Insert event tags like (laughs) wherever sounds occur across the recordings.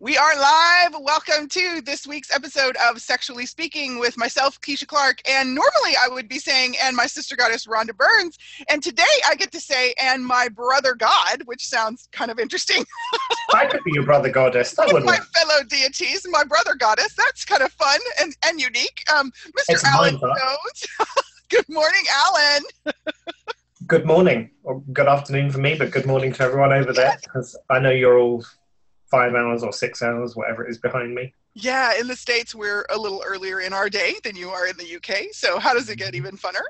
We are live. Welcome to this week's episode of Sexually Speaking with myself, Keisha Clark. And normally I would be saying, and my sister goddess, Rhonda Burns. And today I get to say, and my brother God, which sounds kind of interesting. (laughs) I could be your brother goddess. That would my fellow deities, my brother goddess. That's kind of fun and, and unique. Um, Mr. It's Alun mine. Jones. (laughs) Good morning, Alun. Good morning, or good afternoon for me, but good morning to everyone over there. Because I know you're all five hours or six hours, whatever it is behind me. Yeah, in the States, we're a little earlier in our day than you are in the UK. So, how does it get even funner?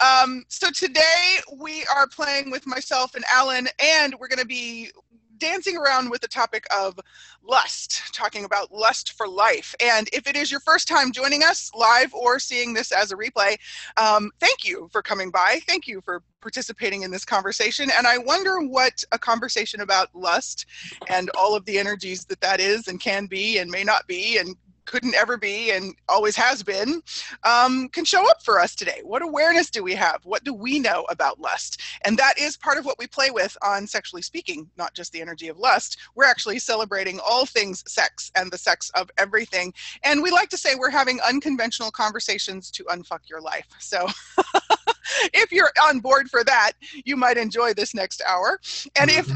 Um, so, today we are playing with myself and Alun, and we're going to be dancing around with the topic of lust, talking about lust for life. And if it is your first time joining us live or seeing this as a replay, um, thank you for coming by. Thank you for participating in this conversation. And I wonder what a conversation about lust and all of the energies that that is and can be and may not be and couldn't ever be and always has been um, can show up for us today. What awareness do we have? What do we know about lust? And that is part of what we play with on Sexually Speaking, not just the energy of lust. We're actually celebrating all things sex and the sex of everything. And we like to say we're having unconventional conversations to unfuck your life. So (laughs) (laughs) if you're on board for that, you might enjoy this next hour. And if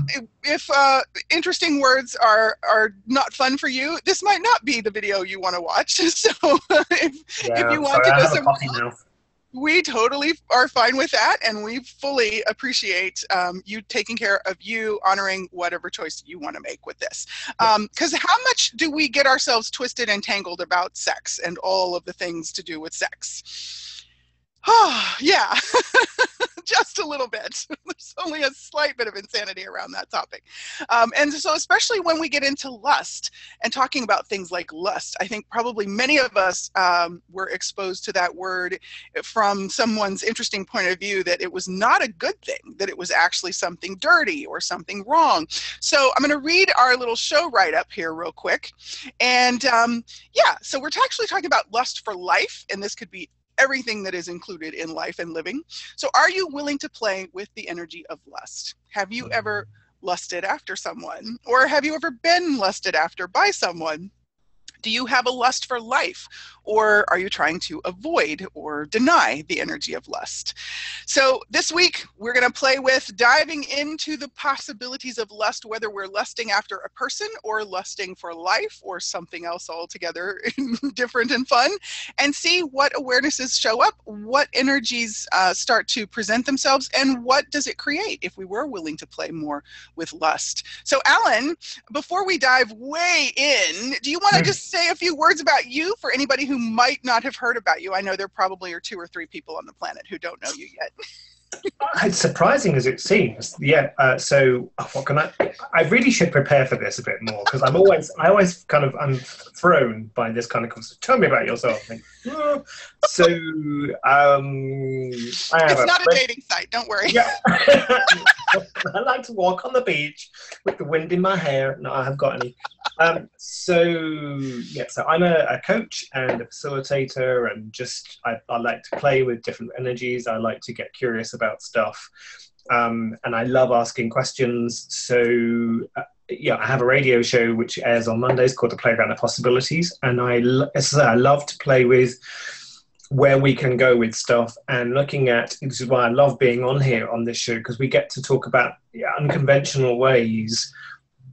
if uh, interesting words are are not fun for you, this might not be the video you want to watch. (laughs) So (laughs) if, Yeah, if you want sorry, to go have somewhere potty we totally are fine with that and we fully appreciate um, you taking care of you honoring whatever choice you want to make with this. Because how much do we get ourselves twisted and tangled about sex and all of the things to do with sex Oh, (sighs) yeah, (laughs) just a little bit. (laughs) There's only a slight bit of insanity around that topic. Um, and so, especially when we get into lust and talking about things like lust, I think probably many of us um, were exposed to that word from someone's interesting point of view that it was not a good thing, that it was actually something dirty or something wrong. So, I'm going to read our little show write up here, real quick. And um, yeah, so we're actually talking about lust for life, and this could be everything that is included in life and living. So, are you willing to play with the energy of lust? Have you ever lusted after someone? Or have you ever been lusted after by someone? Do you have a lust for life? Or are you trying to avoid or deny the energy of lust? So, this week we're going to play with diving into the possibilities of lust, whether we're lusting after a person or lusting for life or something else altogether (laughs) different and fun, and see what awarenesses show up, what energies uh, start to present themselves, and what does it create if we were willing to play more with lust. So, Alun, before we dive way in, do you want to Hmm. just say a few words about you for anybody who might not have heard about you? I know there probably are two or three people on the planet who don't know you yet. (laughs) It's surprising as it seems. Yeah. Uh, so oh, what can I? I really should prepare for this a bit more because I'm always, I always kind of, I'm thrown by this kind of. Tell me about yourself. "Oh." So um, have It's not a friend- dating site, don't worry. Yeah. (laughs) I like to walk on the beach with the wind in my hair. No, I haven't got any. Um, so yeah, so I'm a, a coach and a facilitator, and just I, I like to play with different energies. I like to get curious about stuff, um, and I love asking questions. So. Uh, yeah, I have a radio show which airs on Mondays called The Playground of Possibilities, and I, as I say, I love to play with where we can go with stuff and looking at this is why I love being on here on this show because we get to talk about unconventional ways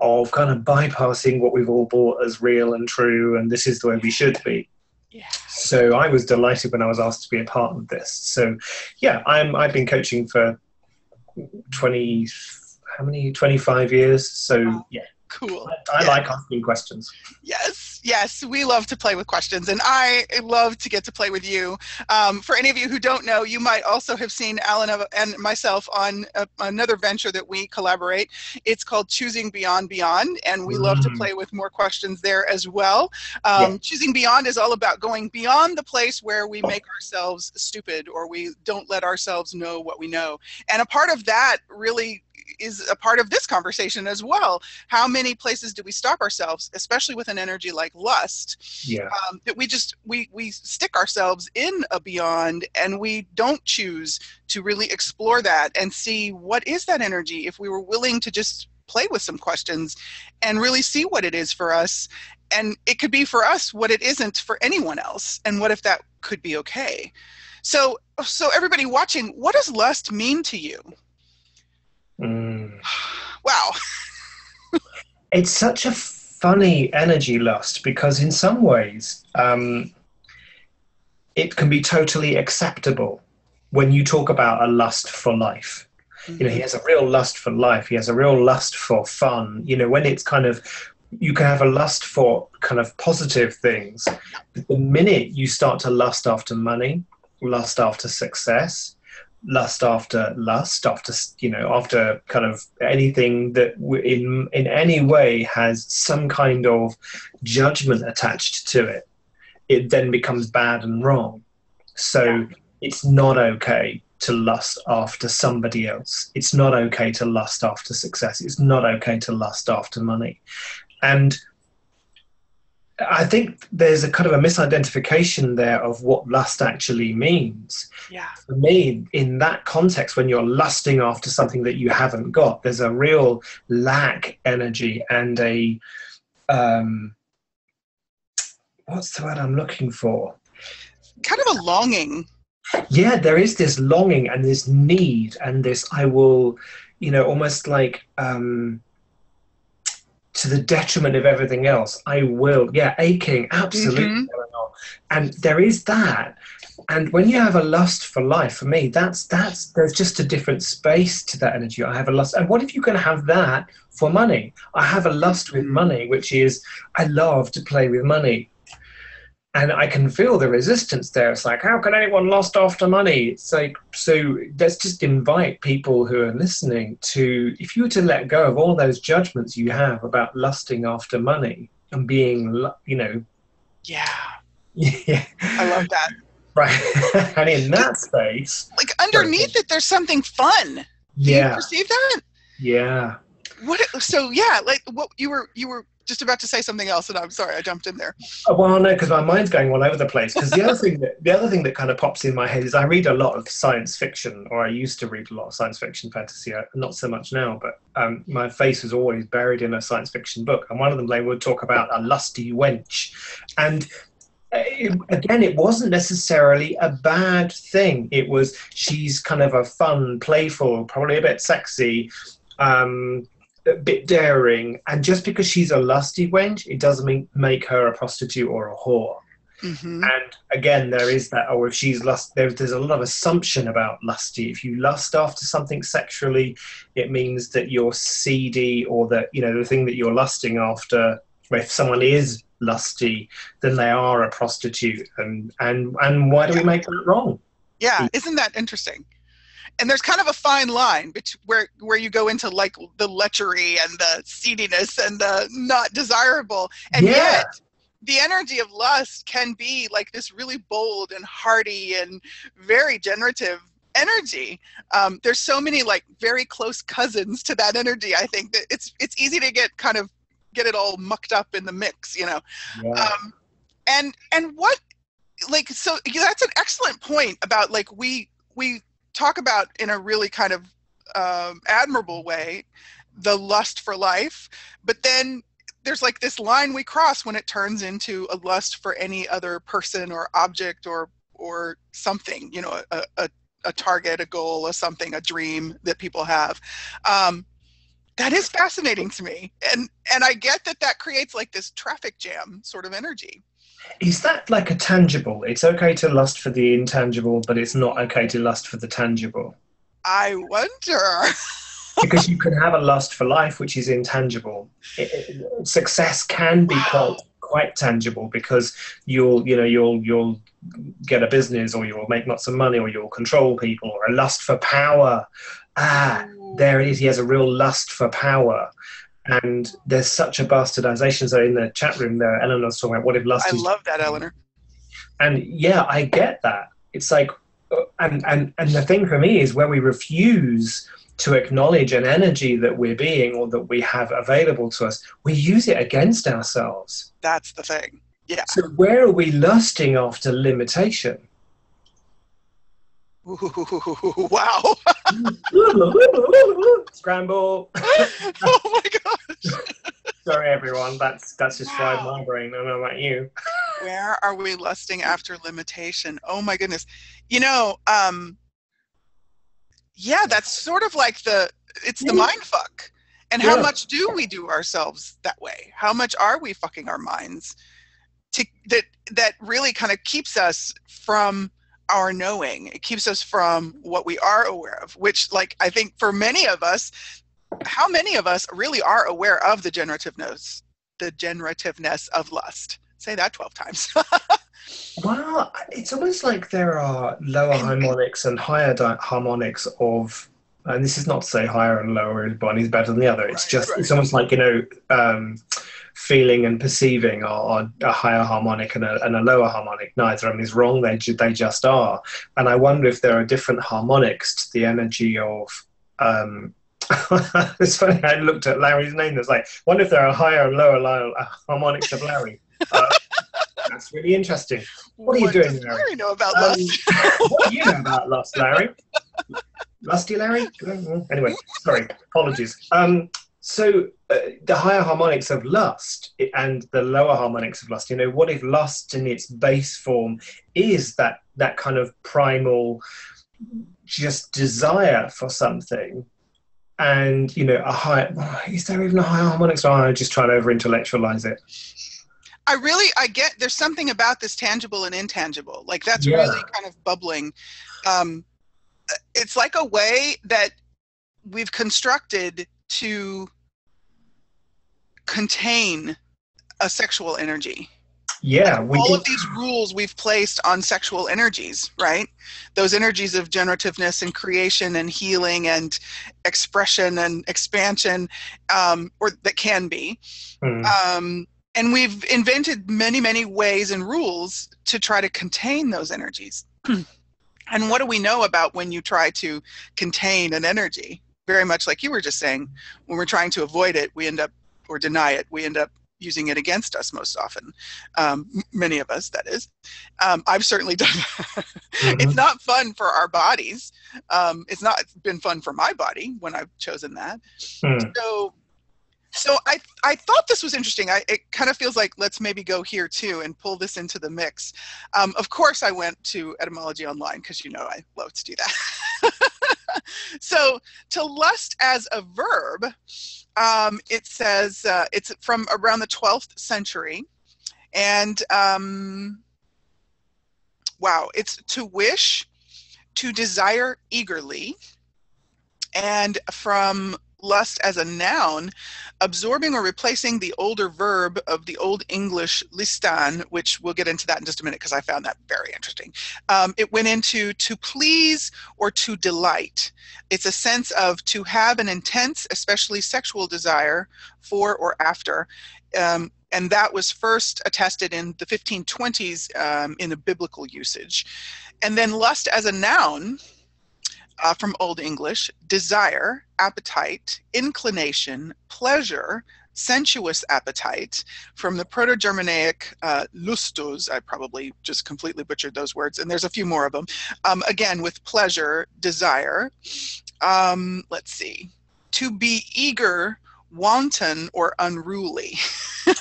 of kind of bypassing what we've all bought as real and true and this is the way we should be. Yeah. So I was delighted when I was asked to be a part of this. So yeah, I'm I've been coaching for 20 how many 25 years. So yeah, Cool. I, I Yeah. like asking questions. Yes, yes, we love to play with questions, and I love to get to play with you. Um, for any of you who don't know, you might also have seen Alun and myself on a, another venture that we collaborate. It's called Choosing Beyond Beyond, and we love to Mm. play with more questions there as well. Um, Yeah. Choosing Beyond is all about going beyond the place where we make ourselves stupid or we don't let ourselves know what we know. And a part of that really is a part of this conversation as well. How many places do we stop ourselves especially with an energy like lust Yeah. um, that we just we we stick ourselves in a beyond and we don't choose to really explore that and see what is that energy. If we were willing to just play with some questions and really see what it is for us and it could be for us what it isn't for anyone else and what if that could be okay? So so everybody watching what does lust mean to you Mm. wow It's such a funny energy lust because, in some ways, um, it can be totally acceptable when you talk about a lust for life. You know, he has a real lust for life. He has a real lust for fun. You know, when it's kind of, you can have a lust for kind of positive things. But the minute you start to lust after money, lust after success, lust after lust, after you know, after kind of anything that in in any way has some kind of judgment attached to it, it then becomes bad and wrong. So it's not okay to lust after somebody else. It's not okay to lust after success. It's not okay to lust after money. And I think there's a kind of a misidentification there of what lust actually means. yeah For me, in that context, when you're lusting after something that you haven't got, there's a real lack energy and a um, what's the word I'm looking for? kind of a longing yeah there is this longing and this need and this i will you know almost like um to the detriment of everything else i will yeah aching absolutely Mhm. and there is that. And when you have a lust for life for me that's that's there's just a different space to that energy. I have a lust and what if you can have that for money? I have a lust with money which is i love to play with money and I can feel the resistance there. It's like, how can anyone lust after money? It's like, so let's just invite people who are listening to, if you were to let go of all those judgments you have about lusting after money and being, you know, yeah. (laughs) Yeah, i love that. Right, (laughs) and in that space, like underneath it there's something fun. Do you yeah, perceive that? Yeah. what so yeah like what you were you were just about to say something else and i'm sorry i jumped in there Oh, well, no, because my mind's going all over the place. Because the other thing that the other thing that kind of pops in my head is I read a lot of science fiction, or I used to read a lot of science fiction, fantasy. uh, Not so much now, but um, my face was always buried in a science fiction book, and one of them they would talk about a lusty wench, and uh, it- again, it wasn't necessarily a bad thing. It was she's kind of a fun, playful, probably a bit sexy. Um, a bit daring, and just because she's a lusty wench, it doesn't mean, make her a prostitute or a whore. hmm And again, there is that, or if she's lust, there's, there's a lot of assumption about lusty. If you lust after something sexually, it means that you're seedy, or that you know the thing that you're lusting after. If someone is lusty, then they are a prostitute, and and and why do we make that wrong? Yeah, isn't that interesting? And there's kind of a fine line bet- where where you go into like the lechery and the seediness and the not desirable, and Yeah. yet the energy of lust can be like this really bold and hearty and very generative energy. Um, there's so many like very close cousins to that energy. I think that it's it's easy to get kind of get it all mucked up in the mix, you know Yeah. um, and and what like so that's an excellent point about like we we talk about in a really kind of um, admirable way the lust for life but then there's like this line we cross when it turns into a lust for any other person or object or or something you know a, a, a target a goal a something a dream that people have. Um, that is fascinating to me. And and i get that that creates like this traffic jam sort of energy Is that like a tangible? It's okay to lust for the intangible, but it's not okay to lust for the tangible. i wonder. (laughs) Because you can have a lust for life which is intangible. It, it- success can be quite quite tangible because you'll you know you'll you'll get a business or you'll make lots of money or you'll control people or a lust for power. Ah there it is. He has a real lust for power and there's such a bastardization so in the chat room there eleanor was talking about what if lust i is love that eleanor and yeah i get that it's like uh, and and and the thing for me is where we refuse to acknowledge an energy that we're being or that we have available to us we use it against ourselves that's the thing yeah so where are we lusting after limitation Ooh, (laughs) wow. (laughs) (laughs) Scramble. oh my gosh. (laughs) Sorry, everyone. That's that's just fried my brain. I don't know about you. (laughs) Where are we lusting after limitation? Oh my goodness. You know, um, yeah, that's sort of like the it's the mind fuck. And how Yeah. much do we do ourselves that way? How much are we fucking our minds? To that that really kind of keeps us from our knowing. It keeps us from what we are aware of, which like I think for many of us, how many of us really are aware of the generativeness, the generativeness of lust? Say that 12 times. (laughs) Well, it's almost like there are lower harmonics and higher di- harmonics of, and this is not to say higher and lower is one is better than the other. It's Right, just right. it's almost like you know, um, feeling and perceiving are, are a higher harmonic and a, and a lower harmonic. Neither of them is wrong. They ju- they just are. And I wonder if there are different harmonics to the energy of. Um, (laughs) it's funny. I looked at Larry's name. There's like, wonder if there are higher and lower, lower harmonics of Larry. Uh, that's really interesting. What are you doing there? Larry know about Um, lust? (laughs) what do you know about Lust, Larry? Lusty Larry? Anyway, sorry, apologies. Um, so uh, the higher harmonics of lust and the lower harmonics of lust. You know, what if lust in its base form is that that kind of primal, just desire for something, and you know, a high. (sighs) Is there even a higher harmonics? Oh, I'm just trying to over intellectualize it. I really, I get there's something about this tangible and intangible. Like that's Yeah. really kind of bubbling. Um, it's like a way that we've constructed to contain a sexual energy. Yeah, we All did- of these rules we've placed on sexual energies, right? Those energies of generativeness and creation and healing and expression and expansion, um, or that can be. Hmm. Um, and we've invented many, many ways and rules to try to contain those energies. (clears throat) and what do we know about when you try to contain an energy? Very much like you were just saying, when we're trying to avoid it, we end up, or deny it, we end up using it against us most often. Um, many of us, that is. Um, I've certainly done (laughs) that. Mhm. It's not fun for our bodies. Um, it's not it's been fun for my body when I've chosen that Hmm. so so i i thought this was interesting i it kind of feels like let's maybe go here too and pull this into the mix um, of course i went to etymology online because you know i love to do that (laughs) (laughs) so to lust as a verb um, it says uh, it's from around the 12th century. And um, wow it's to wish to desire eagerly. And from lust as a noun, absorbing or replacing the older verb of the Old English listan, which we'll get into that in just a minute because I found that very interesting. Um, it went into to please or to delight. It's a sense of to have an intense, especially sexual desire for or after. Um, and that was first attested in the 1520s um, in the biblical usage. And then lust as a noun, uh, from Old English desire, appetite, inclination, pleasure, sensuous appetite, from the Proto Germanic uh, lustus. I probably just completely butchered those words, and there's a few more of them. Um, again, with pleasure, desire. Um, let's see. To be eager, wanton, or unruly. (laughs)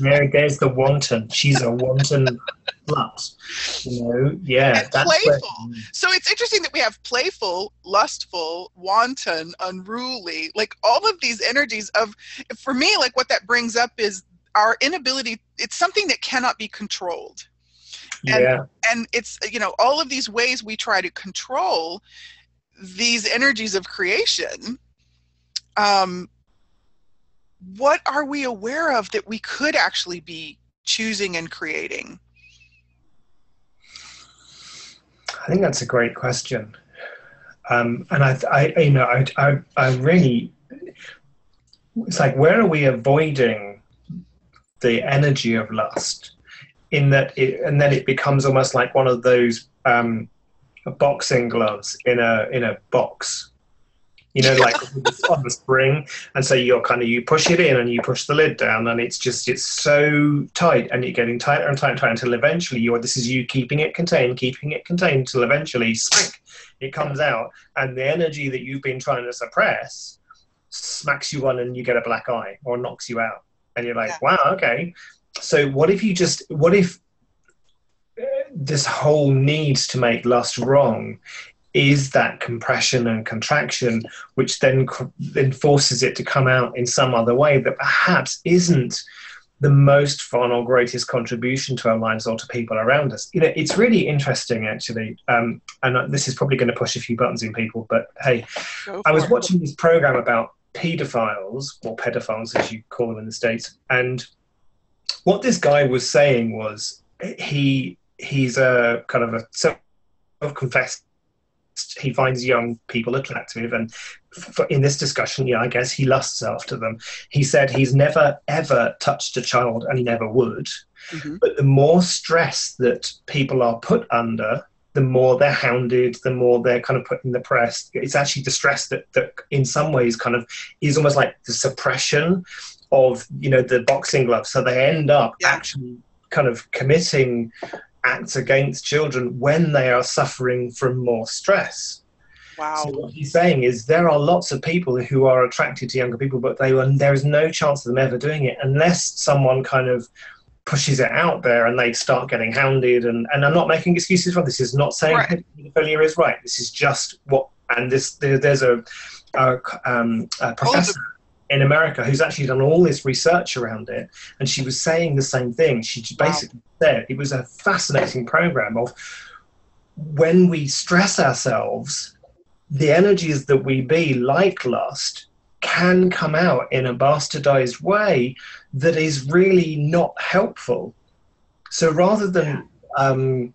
There, there's the wanton. She's a wanton slut. You know, yeah. That's where- playful. So it's interesting that we have playful, lustful, wanton, unruly, like all of these energies of, for me, like what that brings up is our inability, it's something that cannot be controlled. And- yeah. And it's, you know, all of these ways we try to control these energies of creation. Um, what are we aware of that we could actually be choosing and creating? I think that's a great question. Um, and I, I, you know, I, I, I really, it's like, where are we avoiding the energy of lust? In that, it, and then it becomes almost like one of those um, boxing gloves in a in a box. You know, like on the spring. And so you're kind of, you push it in and you push the lid down and it's just, it's so tight and you're getting tighter and tighter and tighter until eventually you're, this is you keeping it contained, keeping it contained until eventually, smack, it comes out. And the energy that you've been trying to suppress smacks you on and you get a black eye or knocks you out. And you're like, yeah. wow, okay. So what if you just, what if uh, this whole need to make lust wrong is that compression and contraction, which then, then forces it to come out in some other way that perhaps isn't the most fun or greatest contribution to our lives or to people around us. You know, it's really interesting actually, um, and this is probably going to push a few buttons in people. But hey, I was watching this program about pedophiles or pedophiles, as you call them in the states, and what this guy was saying was he he's a kind of a self-confessed he finds young people attractive and in this discussion yeah i guess he lusts after them he said he's never ever touched a child and he never would mm-hmm. but the more stress that people are put under the more they're hounded the more they're kind of put in the press it's actually the stress that, that in some ways kind of is almost like the suppression of you know the boxing gloves so they end up yeah. actually kind of committing acts against children when they are suffering from more stress. Wow. So what he's saying is there are lots of people who are attracted to younger people, but they were, there is no chance of them ever doing it unless someone kind of pushes it out there and they start getting hounded. And, and I'm not making excuses for this. Is not saying right. pedophilia is right. This is just what. And this there, there's a, a, um, a professor in America who's actually done all this research around it, and she was saying the same thing. She basically wow. said it was a fascinating program of when we stress ourselves, the energies that we be, like lust, can come out in a bastardized way that is really not helpful. So rather than um,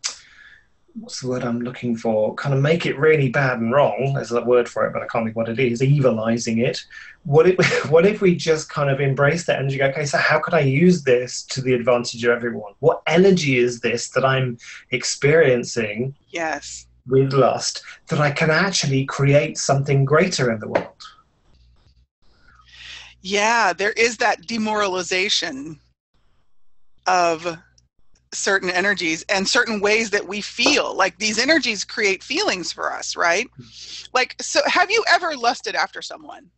what's the word I'm looking for? Kind of make it really bad and wrong. There's a word for it, but I can't think what it is. Evilizing it. What if (laughs) what if we just kind of embrace that energy? Go, okay, so how could I use this to the advantage of everyone? What energy is this that I'm experiencing? Yes. With lust, that I can actually create something greater in the world. Yeah, there is that demoralization of certain energies and certain ways that we feel like these energies create feelings for us right like so have you ever lusted after someone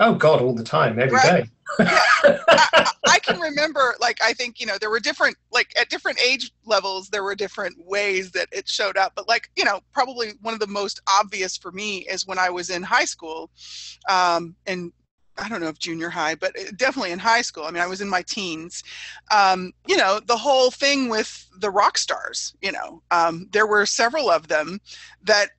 oh god all the time every right? day. yeah. (laughs) I, I, can remember like i think you know there were different like at different age levels there were different ways that it showed up but like you know probably one of the most obvious for me is when i was in high school um, and I don't know if junior high, but definitely in high school. I mean, I was in my teens. Um, you know, the whole thing with the rock stars, you know, um, there were several of them that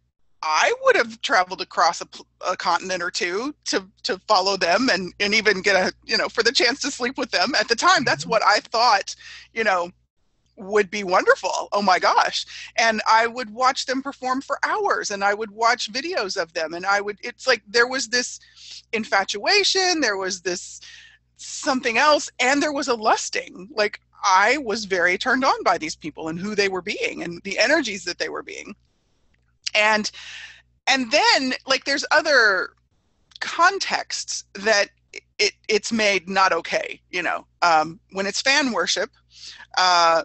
I would have traveled across a, a, continent or two to to follow them and and even get a you know for the chance to sleep with them at the time. That's mm-hmm. what I thought. You know, would be wonderful. Oh my gosh. And I would watch them perform for hours and I would watch videos of them and I would it's like there was this infatuation, there was this something else and there was a lusting. Like I was very turned on by these people and who they were being and the energies that they were being. And and then like there's other contexts that it, it's made not okay you know um, when it's fan worship uh,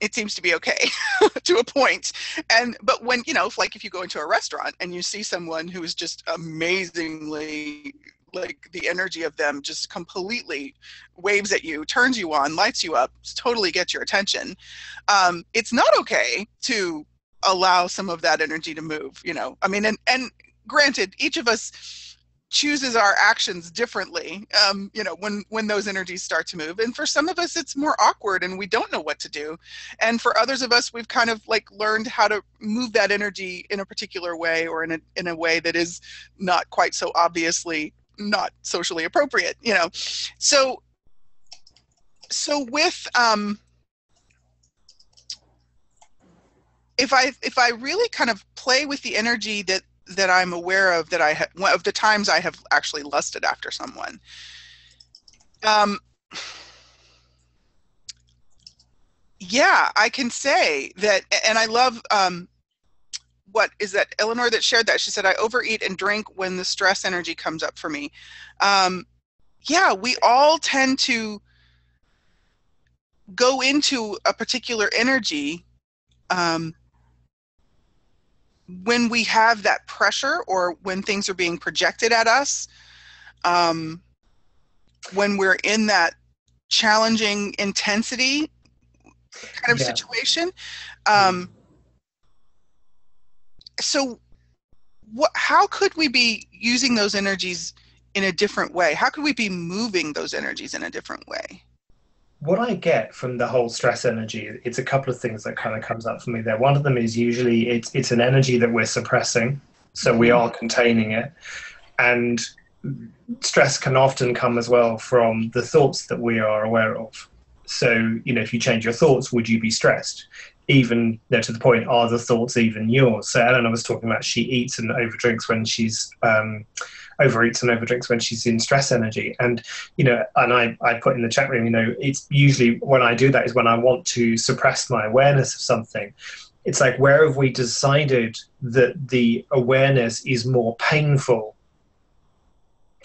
it seems to be okay (laughs) to a point. And but when you know like if you go into a restaurant and you see someone who is just amazingly like the energy of them just completely waves at you turns you on lights you up totally gets your attention um, it's not okay to allow some of that energy to move you know? I mean and and granted each of us chooses our actions differently um, you know when when those energies start to move. And for some of us it's more awkward and we don't know what to do. And for others of us we've kind of like learned how to move that energy in a particular way or in a in a way that is not quite so obviously not socially appropriate you know. So so with um if i if i really kind of play with the energy that that I'm aware of that I have of the times I have actually lusted after someone. Um, yeah, I can say that, and I love um, what is that Eleanor that shared that? She said, I overeat and drink when the stress energy comes up for me. Um, yeah, we all tend to go into a particular energy um, when we have that pressure or when things are being projected at us. Um, when we're in that challenging intensity kind of Yeah. situation. Um, so, what? How could we be using those energies in a different way? How could we be moving those energies in a different way? What I get from the whole stress energy, it's a couple of things that kind of comes up for me there. One of them is usually it's it's an energy that we're suppressing, so we are containing it, and stress can often come as well from the thoughts that we are aware of. So you know, if you change your thoughts, would you be stressed? Even you know, to the point, are the thoughts even yours? So Eleanor was talking about she eats and overdrinks when she's um, overeats and overdrinks when she's in stress energy, and you know, and I, I put in the chat room, you know, it's usually when I do that is when I want to suppress my awareness of something. It's like where have we decided that the awareness is more painful?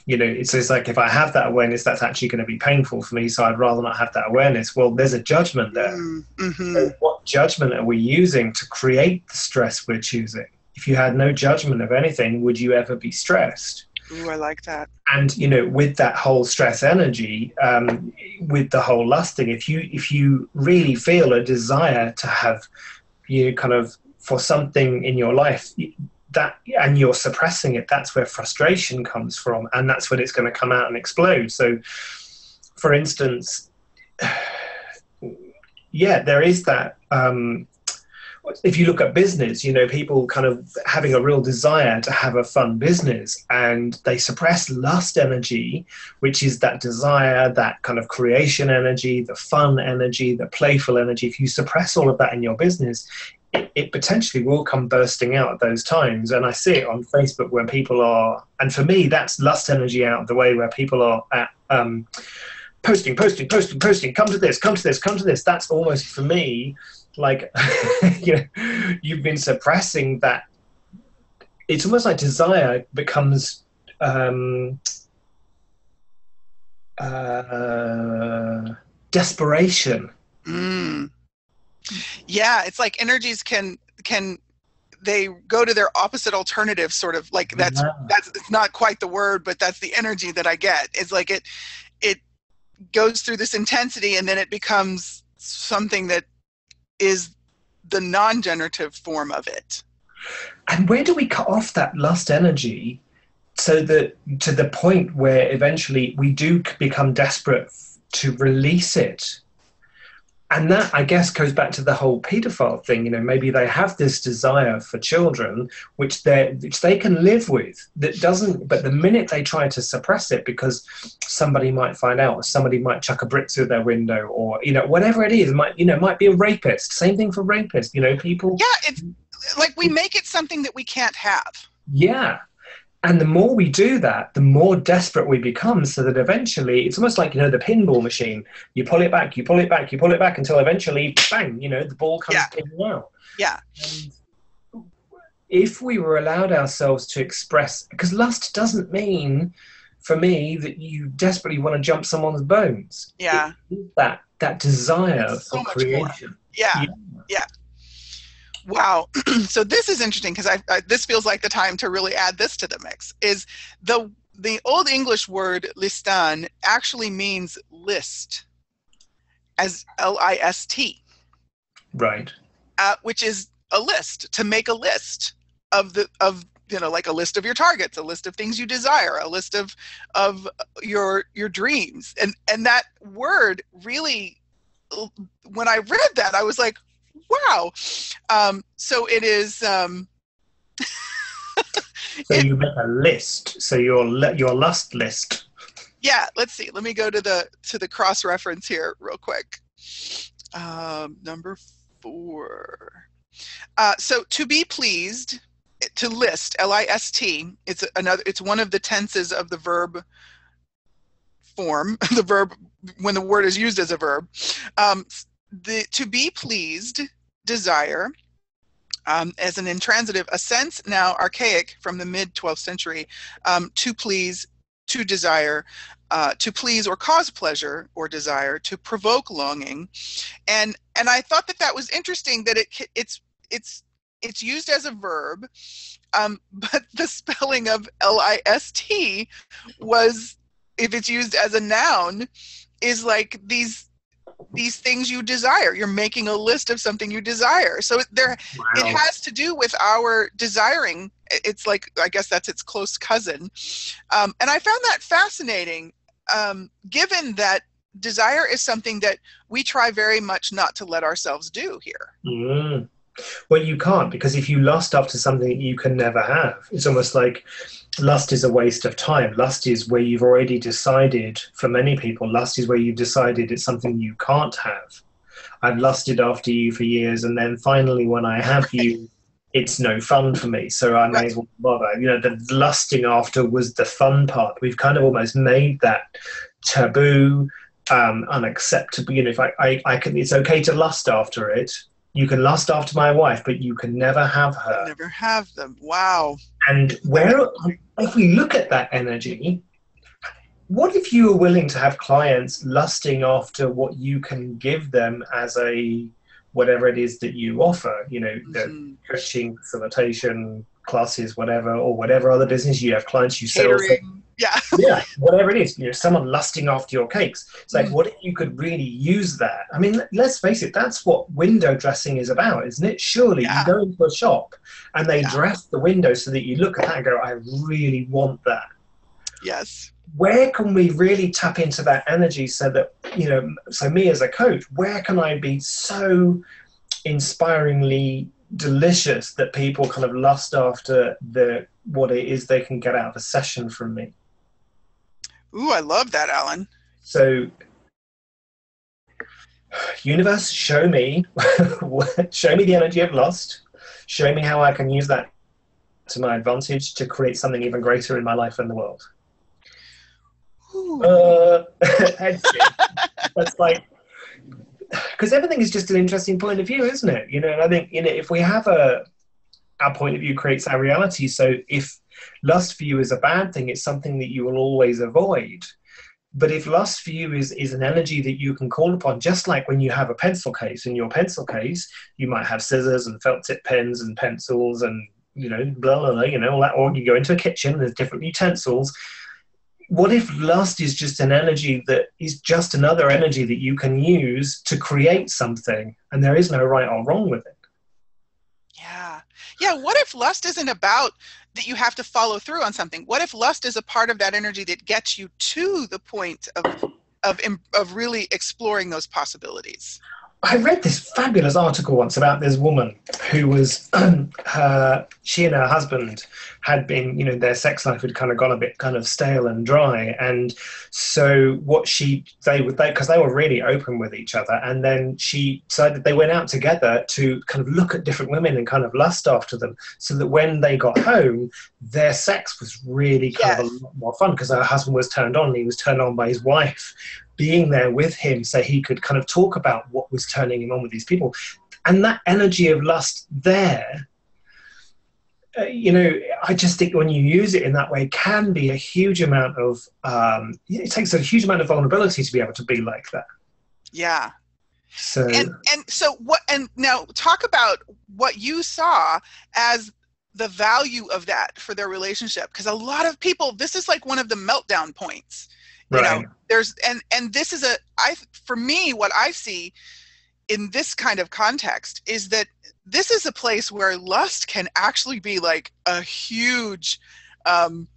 You know, it's, it's like if I have that awareness, that's actually going to be painful for me, so I'd rather not have that awareness. Well, there's a judgment there. Mm-hmm. So what judgment are we using to create the stress we're choosing? If you had no judgment of anything, would you ever be stressed? Ooh, I like that. and you know with that whole stress energy um, with the whole lusting if you if you really feel a desire to have you kind of for something in your life that and you're suppressing it that's where frustration comes from and that's when it's going to come out and explode so for instance (sighs) yeah there is that um, if you look at business, you know, people kind of having a real desire to have a fun business and they suppress lust energy, which is that desire, that kind of creation energy, the fun energy, the playful energy. If you suppress all of that in your business, it, potentially will come bursting out at those times. And I see it on Facebook where people are, and for me, that's lust energy out of the way where people are at, um, posting, posting, posting, posting, come to this, come to this, come to this. That's almost for me like (laughs) you know, you've been suppressing that it's almost like desire becomes um, uh, desperation Mm. Yeah, it's like energies can can they go to their opposite alternative sort of like that's Yeah. that's it's not quite the word but that's the energy that I get. It's like it it goes through this intensity and then it becomes something that is the non-generative form of it. and where do we cut off that lust energy so that to the point where eventually we do become desperate to release it and that i guess goes back to the whole pedophile thing you know maybe they have this desire for children which they which they can live with that doesn't but the minute they try to suppress it because somebody might find out or somebody might chuck a brick through their window or you know whatever it is might you know might be a rapist same thing for rapists you know people Yeah, it's like we make it something that we can't have. yeah. And the more we do that, the more desperate we become, so that eventually it's almost like, you know, the pinball machine. You pull it back, you pull it back, you pull it back until eventually, bang, you know, the ball comes Yeah. spinning out. Yeah. And if we were allowed ourselves to express, because lust doesn't mean, for me, that you desperately want to jump someone's bones. Yeah. It that, that desire So for creation. Yeah. Yeah. Yeah. Wow. (clears throat) so this is interesting because I, I this feels like the time to really add this to the mix. Is the the old English word listan actually means list, as L I S T, Right. uh, which is a list to make a list of the of you know like a list of your targets, a list of things you desire, a list of of your your dreams, and and that word really when I read that I was like wow. Um, so it is um, So (laughs) It- you make a list. So your your lust list. yeah let's see. Let me go to the to the cross reference here real quick. Um, number four. Uh, so to be pleased to list l-i-s-t it's another it's one of the tenses of the verb form (laughs) the verb when the word is used as a verb. Um, the to be pleased desire um, as an intransitive, a sense now archaic from the mid 12th century um, to please, to desire, uh, to please or cause pleasure or desire, to provoke longing, and and I thought that that was interesting that it it's it's it's used as a verb, um, (laughs) but the spelling of list was if it's used as a noun is like these these things you desire. You're making a list of something you desire. So there wow. it has to do with our desiring. It's like i guess that's its close cousin. Um, and i found that fascinating um, given that desire is something that we try very much not to let ourselves do here. Mm. Well, you can't because if you lust after something you can never have, it's almost like lust is a waste of time. Lust is where you've already decided, for many people, lust is where you've decided it's something you can't have. I've lusted after you for years, and then finally, when I have you, (laughs) it's no fun for me, so I may as well bother. You know, the lusting after was the fun part. We've kind of almost made that taboo, um, unacceptable. You know, if I, I, I can, it's okay to lust after it, you can lust after my wife, but you can never have her. Never have them. Wow. And where, if we look at that energy, what if you were willing to have clients lusting after what you can give them as a whatever it is that you offer? You know, mm-hmm. coaching, facilitation, classes, whatever, or whatever other business you have clients you sell. Yeah. (laughs) yeah, whatever it is, you know, someone lusting after your cakes. It's like, mm. what if you could really use that? I mean, let's face it, that's what window dressing is about, isn't it? Surely yeah. you go into a shop and they yeah. dress the window so that you look at that and go, I really want that. Yes. Where can we really tap into that energy so that, you know, so me as a coach, where can I be so inspiringly delicious that people kind of lust after the what it is they can get out of a session from me? Ooh, I love that, Alun. So, universe, show me, (laughs) show me the energy I've lost. Show me how I can use that to my advantage to create something even greater in my life and the world. Uh, (laughs) that's like because everything is just an interesting point of view, isn't it? You know, and I think you know if we have a our point of view creates our reality. So if lust for you is a bad thing, it's something that you will always avoid. But if lust for you is, is an energy that you can call upon, just like when you have a pencil case, in your pencil case, you might have scissors and felt tip pens and pencils and, you know, blah, blah, blah, you know, all that. Or you go into a kitchen, there's different utensils. What if lust is just an energy that is just another energy that you can use to create something and there is no right or wrong with it? Yeah. Yeah. What if lust isn't about that you have to follow through on something? What if lust is a part of that energy that gets you to the point of of of really exploring those possibilities? I read this fabulous article once about this woman who was (clears throat) her she and her husband had been you know their sex life had kind of gone a bit kind of stale and dry. And so what she they would they because they were really open with each other. And then she decided they went out together to kind of look at different women and kind of lust after them so that when they got home their sex was really kind yes. of a lot more fun because her husband was turned on. And he was turned on by his wife being there with him so he could kind of talk about what was turning him on with these people. And that energy of lust there, uh, you know, I just think when you use it in that way, can be a huge amount of, um, it takes a huge amount of vulnerability to be able to be like that. Yeah. So, and, and so what, and now talk about what you saw as the value of that for their relationship. Because a lot of people, this is like one of the meltdown points you right. know there's and and this is a i for me what i see in this kind of context is that this is a place where lust can actually be like a huge um,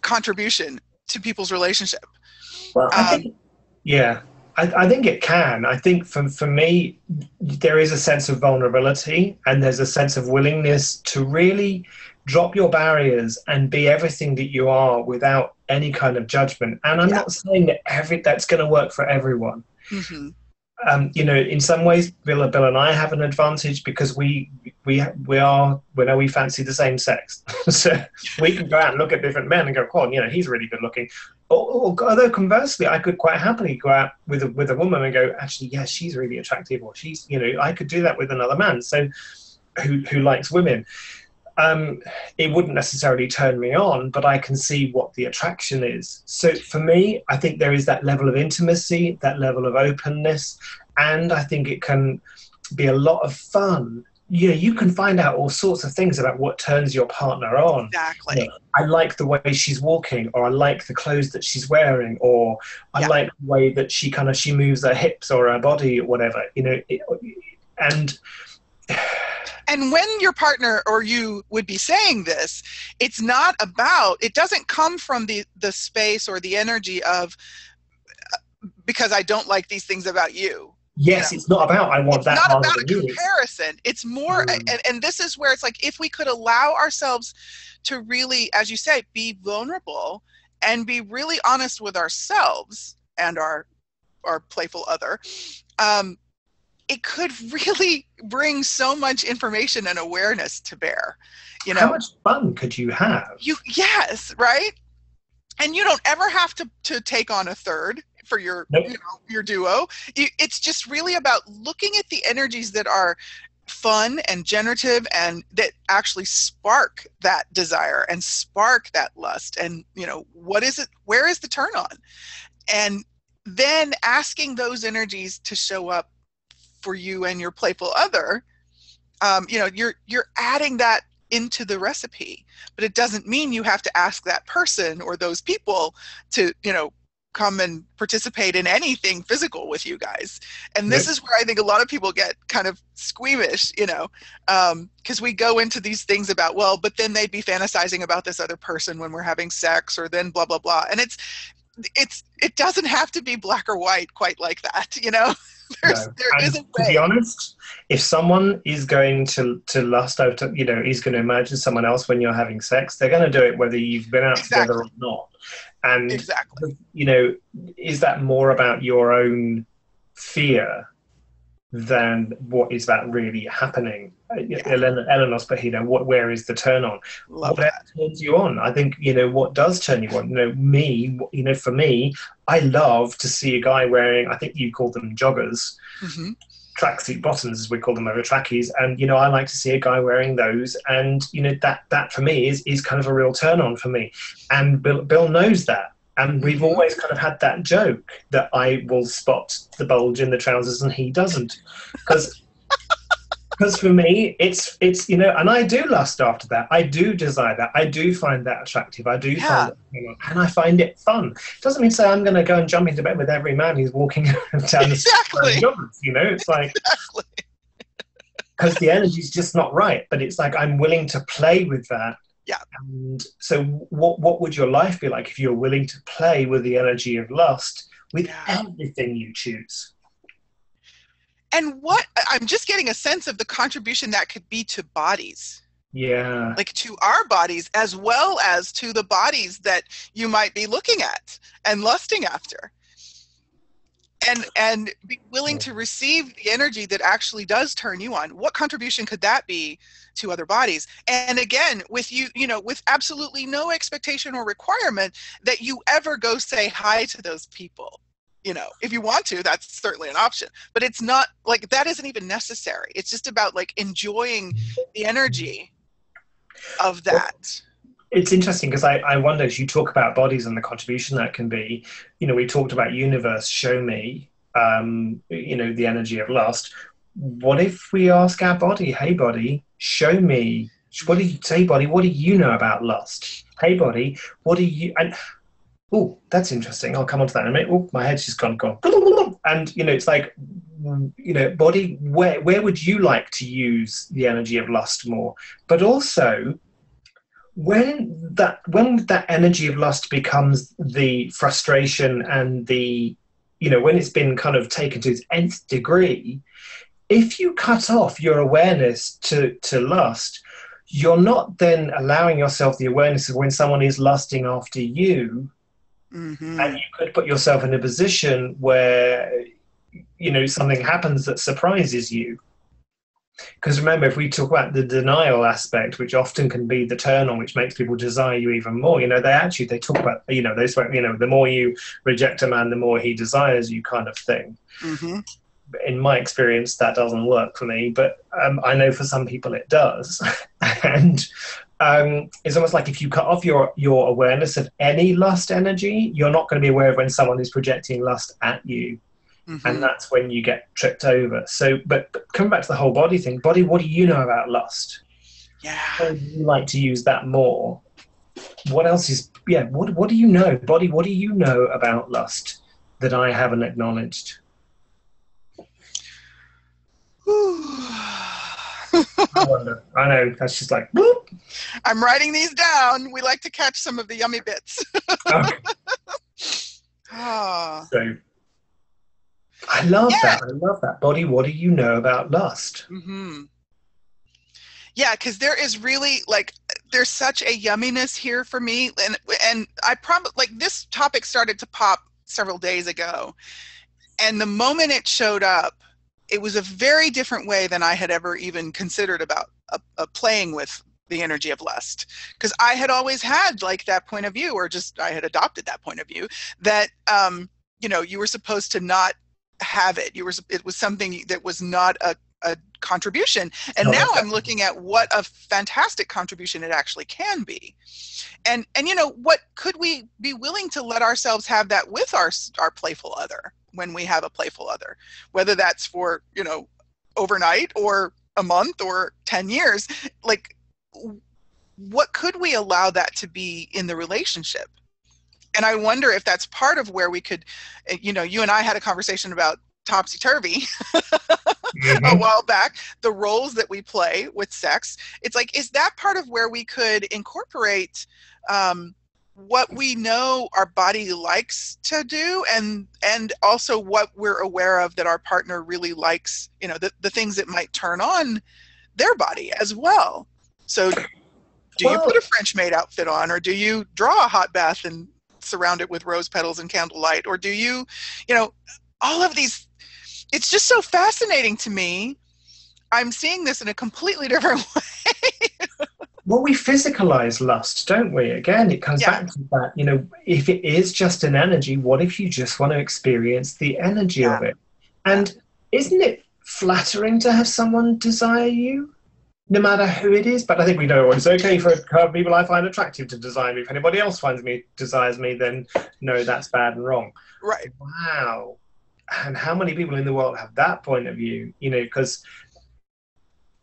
contribution to people's relationship. Well, I um, think, yeah, I, I, think it can. I think for, for me, there is a sense of vulnerability and there's a sense of willingness to really drop your barriers and be everything that you are without any kind of judgment. And I'm yeah. not saying that every that's going to work for everyone. Mm-hmm. Um, you know, in some ways, Bill, Bill and I have an advantage because we we we are we know we fancy the same sex, (laughs) so we can go out and look at different men and go, "Oh, you know, he's really good looking." Or, or, although conversely, I could quite happily go out with a, with a woman and go, "Actually, yes, yeah, she's really attractive," or "She's," you know, I could do that with another man. So who who likes women. Um, it wouldn't necessarily turn me on, but I can see what the attraction is. So for me, I think there is that level of intimacy, that level of openness, and I think it can be a lot of fun yeah, you can find out all sorts of things about what turns your partner on. Exactly. You know, I like the way she's walking, or I like the clothes that she's wearing, or I yeah. like the way that she kind of she moves her hips or her body or whatever. You know, it, and and when your partner or you would be saying this, it's not about. It doesn't come from the the space or the energy of uh, because I don't like these things about you Yes, it's not about I want it's that. It's not about a comparison. It's more, mm. and, and this is where it's like if we could allow ourselves to really, as you say, be vulnerable and be really honest with ourselves and our our playful other, um, it could (laughs) really bring so much information and awareness to bear. You know, how much fun could you have? You yes, right. And you don't ever have to to take on a third for your nope. you know, your duo. It's just really about looking at the energies that are fun and generative and that actually spark that desire and spark that lust and you know what is it where is the turn on and then asking those energies to show up for you and your playful other um, you know you're you're adding that into the recipe but it doesn't mean you have to ask that person or those people to you know come and participate in anything physical with you guys. And this is where i think a lot of people get kind of squeamish you know because um, we go into these things about well but then they'd be fantasizing about this other person when we're having sex or then blah blah blah. And it's it's it doesn't have to be black or white quite like that you know (laughs) (laughs) There's, no. there is a way. To be honest, if someone is going to, to lust over, you know, is going to imagine someone else when you're having sex, they're going to do it whether you've been out exactly. together or not. And exactly, you know, is that more about your own fear than what is that really happening? Yeah. Elena, Eleanor Spahino, what where is the turn on? Love what that. turns you on? I think you know what does turn you on. You know, me, you know, for me, I love to see a guy wearing. I think you call them joggers. Mm-hmm tracksuit bottoms, as we call them over trackies. And you know, I like to see a guy wearing those, and you know that that for me is is kind of a real turn on for me. And Bill, Bill knows that. And we've always kind of had that joke that I will spot the bulge in the trousers and he doesn't, because because (laughs) for me it's it's you know and i do lust after that. I do desire that. I do find that attractive. I do yeah. find it and i find it fun. It doesn't mean to say i'm going to go and jump into bed with every man who's walking (laughs) down exactly. the street you know? It's like because (laughs) the energy's just not right but it's like i'm willing to play with that yeah. And so what what would your life be like if you're willing to play with the energy of lust with yeah. everything you choose? And what i'm just getting a sense of the contribution that could be to bodies. Yeah. Like to our bodies as well as to the bodies that you might be looking at and lusting after and and be willing to receive the energy that actually does turn you on. What contribution could that be to other bodies? And again with you you know with absolutely no expectation or requirement that you ever go say hi to those people. You know if you want to that's certainly an option but it's not like that isn't even necessary. It's just about like enjoying the energy of that it's interesting because I, I wonder as you talk about bodies and the contribution that can be you know we talked about universe show me um, you know the energy of lust what if we ask our body hey body show me what do you say body what do you know about lust hey body what do you and oh, that's interesting. I'll come on to that in a minute. Oh, my head's just gone, gone. And, you know, it's like, you know, body, where, where would you like to use the energy of lust more? But also, when that when that energy of lust becomes the frustration and the you know when it's been kind of taken to its nth degree if you cut off your awareness to to lust you're not then allowing yourself the awareness of when someone is lusting after you Mm-hmm. And you could put yourself in a position where, you know, something happens that surprises you. Because remember, if we talk about the denial aspect, which often can be the turn on, which makes people desire you even more, you know, they actually they talk about, you know, they swear, you know, the more you reject a man, the more he desires you, kind of thing. Mm-hmm. in my experience, that doesn't work for me, but um, I know for some people it does. (laughs) and um, it's almost like if you cut off your, your awareness of any lust energy, you're not going to be aware of when someone is projecting lust at you. Mm-hmm. And that's when you get tripped over. So, but, but coming back to the whole body thing, body, what do you know about lust? Yeah. How do you like to use that more? What else is, yeah, what, what do you know? Body, what do you know about lust that I haven't acknowledged? (sighs) I wonder. I know. That's just like, whoop. I'm writing these down. We like to catch some of the yummy bits. okay. (laughs) ah. So, I love yeah. that. I love that. Body, what do you know about lust? Mm-hmm. Yeah, because there is really like there's such a yumminess here for me, and and I probably like this topic started to pop several days ago, and the moment it showed up, it was a very different way than I had ever even considered about uh, uh, playing with the energy of lust because I had always had like that point of view or just I had adopted that point of view that um you know you were supposed to not have it you were it was something that was not a, a contribution and no, now i'm looking at what a fantastic contribution it actually can be and and you know what could we be willing to let ourselves have that with our our playful other when we have a playful other, whether that's for, you know, overnight or a month or 10 years. Like, what could we allow that to be in the relationship? And I wonder if that's part of where we could, eh, you know, you and I had a conversation about topsy turvy (laughs) mm-hmm. a while back, the roles that we play with sex. It's like, is that part of where we could incorporate um, what we know our body likes to do and and also what we're aware of that our partner really likes you know the, the things that might turn on their body as well so do well, you put a french maid outfit on or do you draw a hot bath and surround it with rose petals and candlelight or do you you know all of these it's just so fascinating to me i'm seeing this in a completely (laughs) different way well, we physicalize lust, don't we? Again, it comes yeah. back to that. You know, if it is just an energy, what if you just want to experience the energy yeah. of it? And isn't it flattering to have someone desire you? No matter who it is, but I think we know it's okay for people I find attractive to desire me. If anybody else finds me desires me, then no, that's bad and wrong. Right. Wow. And how many people in the world have that point of view? You know, because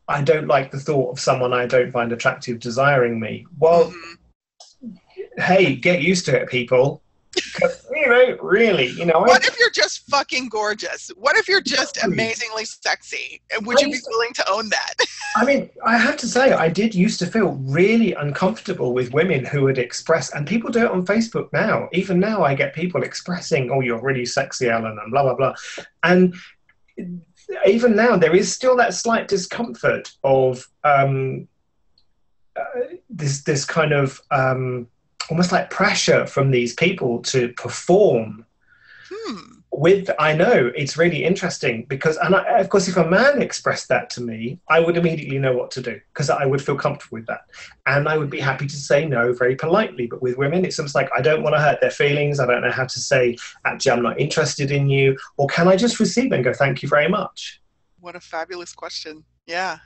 I don't like the thought of someone I don't find attractive desiring me. Well, mm-hmm. hey, get used to it, people. You know, really, you know. What I, if you're just fucking gorgeous? What if you're just amazingly sexy? And would I you be willing to own that? (laughs) I mean, I have to say, I did used to feel really uncomfortable with women who would express, and people do it on Facebook now. Even now, I get people expressing, "Oh, you're really sexy, Alun," and blah blah blah, and even now, there is still that slight discomfort of um, uh, this this kind of um, almost like pressure from these people to perform. Hmm. With I know it's really interesting because and I, of course if a man expressed that to me I would immediately know what to do because I would feel comfortable with that. And I would be happy to say no very politely but with women it's almost like I don't want to hurt their feelings I don't know how to say actually I'm not interested in you or can I just receive and go thank you very much? What a fabulous question. Yeah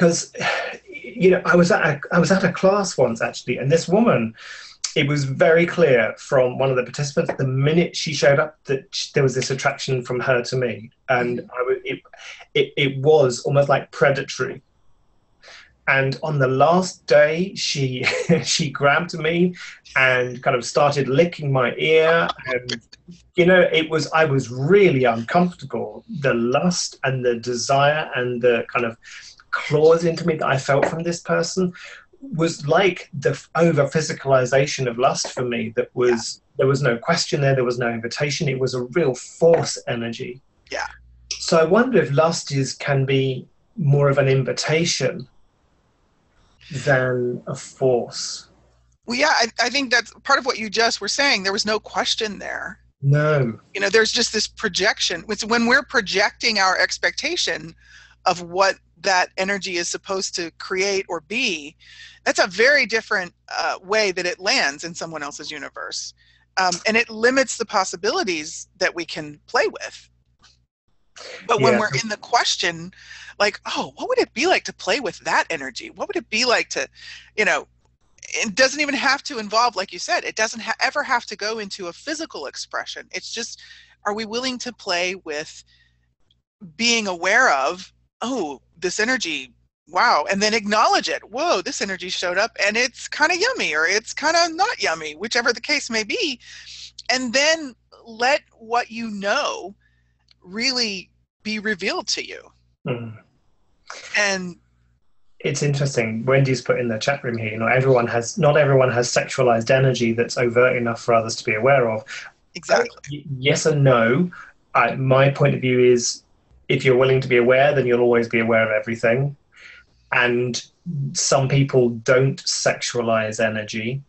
because (sighs) you know I was at a, I was at a class once actually and this woman it was very clear from one of the participants the minute she showed up that there was this attraction from her to me, and mm. I it, it, it was almost like predatory. And on the last day, she (laughs) she grabbed me and kind of started licking my ear, and you know, it was I was really uncomfortable. The lust and the desire and the kind of claws into me that I felt from this person was like the over physicalization of lust for me that was yeah. there was no question there there was no invitation. It was a real force energy. Yeah. So i wonder if lust is can be more of an invitation than a force. Well yeah I, I think that's part of what you just were saying. There was no question there. No. You know there's just this projection. It's when we're projecting our expectation of what that energy is supposed to create or be that's a very different uh, way that it lands in someone else's universe um, and it limits the possibilities that we can play with But when Yeah. we're in the question, like, oh, what would it be like to play with that energy? What would it be like to, you know, it doesn't even have to involve, like you said, it doesn't ha- ever have to go into a physical expression. It's just, are we willing to play with being aware of, oh, this energy, wow, and then acknowledge it. Whoa, this energy showed up and it's kind of yummy or it's kind of not yummy, whichever the case may be. And then let what you know really be revealed to you. Mm. And It's interesting. Wendy's put in the chat room here. You know, everyone has not everyone has sexualized energy that's overt enough for others to be aware of. exactly. Yes and no. I, my point of view is, if you're willing to be aware, then you'll always be aware of everything. And some people don't sexualize energy,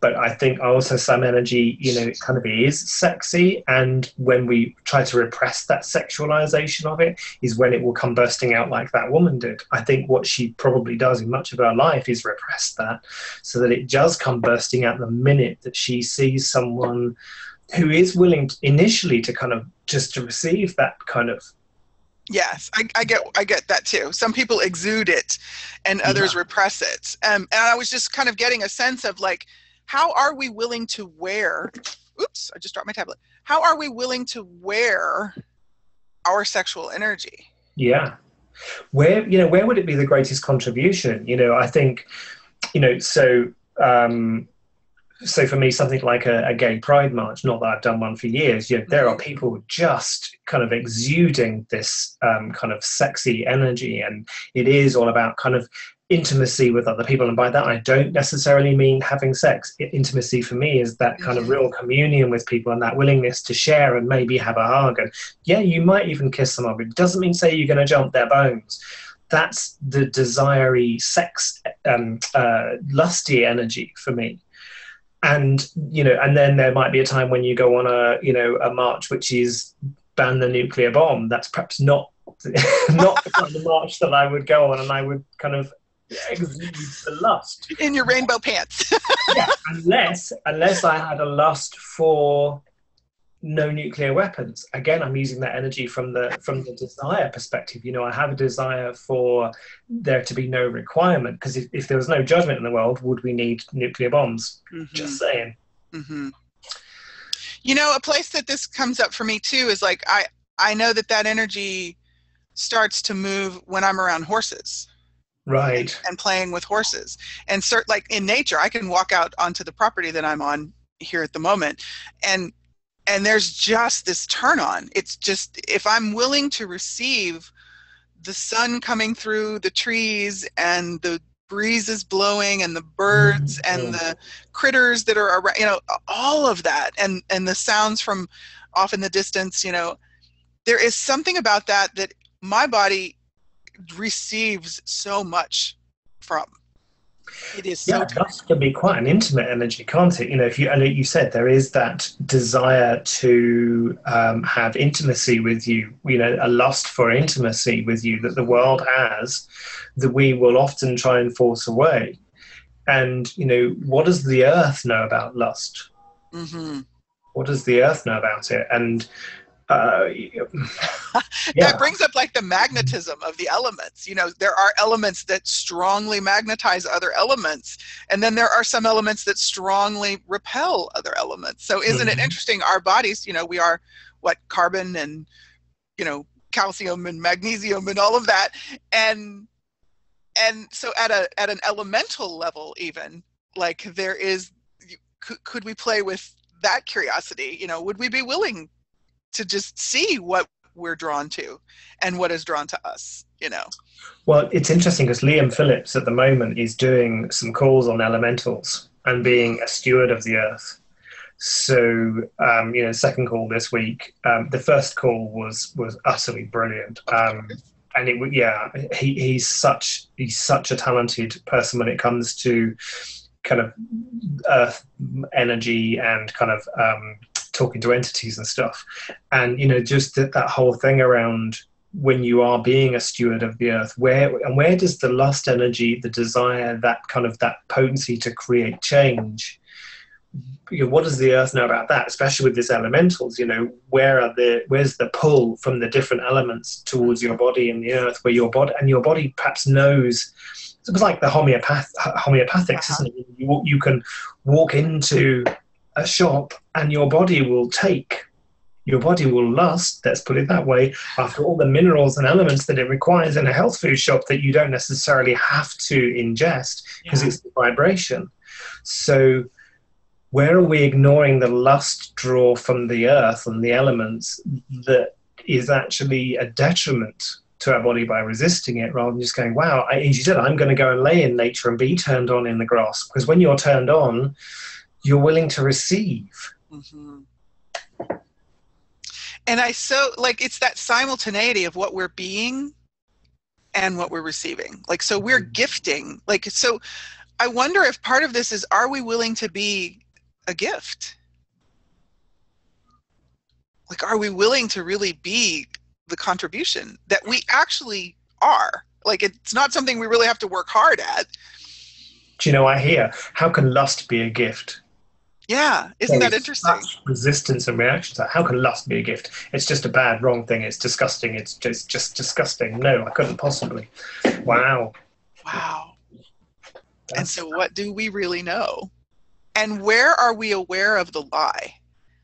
but I think also some energy, you know, it kind of is sexy. And when we try to repress that sexualization of it, is when it will come bursting out like that woman did. I think what she probably does in much of her life is repress that so that it does come bursting out the minute that she sees someone who is willing to, initially to kind of just to receive that kind of Yes, I, I get I get that too. Some people exude it, and others repress it. Um, and I was just kind of getting a sense of like, how are we willing to wear? Oops, I just dropped my tablet. How are we willing to wear our sexual energy? Yeah. Where you know where would it be the greatest contribution? You know, I think, you know, so um, so for me, something like a, a gay pride march. Not that I've done one for years. You know, there are people just kind of exuding this um, kind of sexy energy, and it is all about kind of intimacy with other people. And by that, I don't necessarily mean having sex. Intimacy for me is that kind of Mhm. real communion with people and that willingness to share and maybe have a hug. And yeah, you might even kiss them up. It doesn't mean say you're going to jump their bones. That's the desiry, sex, um, uh, lusty energy for me. And you know, and then there might be a time when you go on a you know a march which is ban the nuclear bomb. That's perhaps not (laughs) not the kind of march that I would go on, and I would kind of exude the lust In your rainbow pants. (laughs) yeah, unless unless I had a lust for no nuclear weapons. Again, I'm using that energy from the from the desire perspective. You know, I have a desire for there to be no requirement because if, if there was no judgment in the world, would we need nuclear bombs? Just saying. Mm-hmm. You know, a place that this comes up for me too is like I I know that that energy starts to move when I'm around horses Right. and playing with horses. And cert like in nature, I can walk out onto the property that I'm on here at the moment, and and there's just this turn on. It's just if I'm willing to receive the sun coming through the trees and the breezes blowing and the birds mm-hmm. and the critters that are around you know all of that and and the sounds from off in the distance you know there is something about that that my body receives so much from it is so Yeah, lust can be quite an intimate energy, can't it? You know, if you and you said there is that desire to um, have intimacy with you, you know, a lust for intimacy with you that the world has, that we will often try and force away. And you know, what does the earth know about lust? hmm What does the earth know about it? And uh, (laughs) yeah, that brings up like the magnetism of the elements. You know there are elements that strongly magnetize other elements and then there are some elements that strongly repel other elements. So isn't it Mhm. interesting? Our bodies you know we are what carbon and you know calcium and magnesium and all of that and and so at a at an elemental level even like there is could, could we play with that curiosity? You know would we be willing to just see what we're drawn to and what is drawn to us you know Well, it's interesting because Liam Phillips at the moment is doing some calls on elementals and being a steward of the earth. So, um, you know, second call this week. Um, the first call was was utterly brilliant, um, and it yeah, he, he's such he's such a talented person when it comes to kind of earth energy and kind of um, talking to entities and stuff, and you know, just that, that whole thing around when you are being a steward of the earth where and where does the lust energy the desire that kind of that potency to create change you know, what does the earth know about that especially with these elementals you know where are the where's the pull from the different elements towards your body and the earth where your body and your body perhaps knows it's like the homeopath homeopathics uh-huh. isn't it you, you can walk into a shop and your body will take your body will lust, let's put it that way, after all the minerals and elements that it requires in a health food shop that you don't necessarily have to ingest because yeah. it's the vibration. So, where are we ignoring the lust draw from the earth and the elements that is actually a detriment to our body by resisting it rather than just going, wow, I, as you said, I'm going to go and lay in nature and be turned on in the grass. Because when you're turned on, you're willing to receive. Mm-hmm and I so like it's that simultaneity of what we're being and what we're receiving. Like so we're mm-hmm. gifting. Like so I wonder if part of this is are we willing to be a gift? Like are we willing to really be the contribution that we actually are? Like it's not something we really have to work hard at. Do you know I hear how can lust be a gift? Yeah, isn't that interesting? Resistance and reaction to how can lust be a gift? It's just a bad, wrong thing. It's disgusting. It's just, just disgusting. No, I couldn't possibly. Wow. Wow. That's and so, what do we really know? And where are we aware of the lie?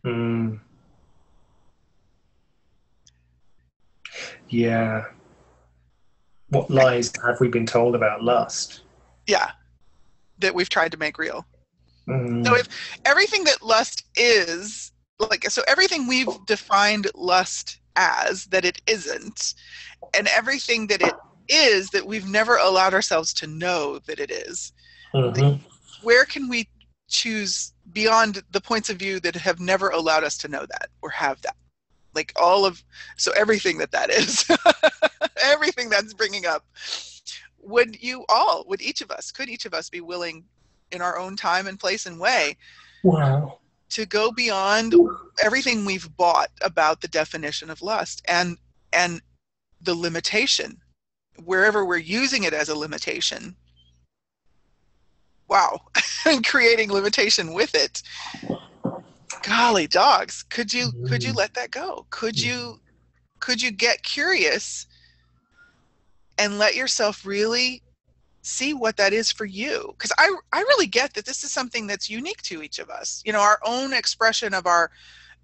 Mm. Yeah. What lies have we been told about lust? Yeah, that we've tried to make real. Mm. So if everything that lust is like so everything we've defined lust as that it isn't and everything that it is that we've never allowed ourselves to know that it is, mm-hmm. where can we choose beyond the points of view that have never allowed us to know that or have that like all of so everything that that is (laughs) everything that's bringing up would you all would each of us could each of us be willing in our own time and place and way. Wow. To go beyond everything we've bought about the definition of lust and and the limitation, wherever we're using it as a limitation. Wow, (laughs) and creating limitation with it. Golly dogs, could you could you mm. let that go? Could you could you get curious and let yourself really see what that is for you. Because I, I really get that this is something that's unique to each of us. You know our own expression of our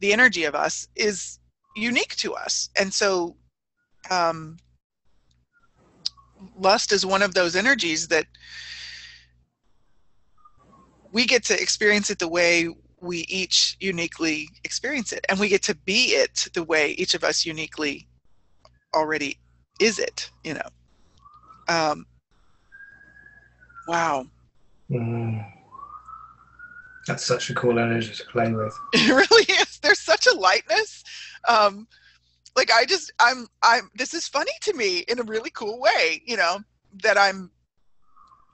the energy of us is unique to us. And so um, lust is one of those energies that we get to experience it the way we each uniquely experience it. And we get to be it the way each of us uniquely already is it you know? Um, Wow. Mm. That's such a cool energy to play with. (laughs) It really is. There's such a lightness. Um, like I just, I'm, I'm. This is funny to me in a really cool way. You know that I'm.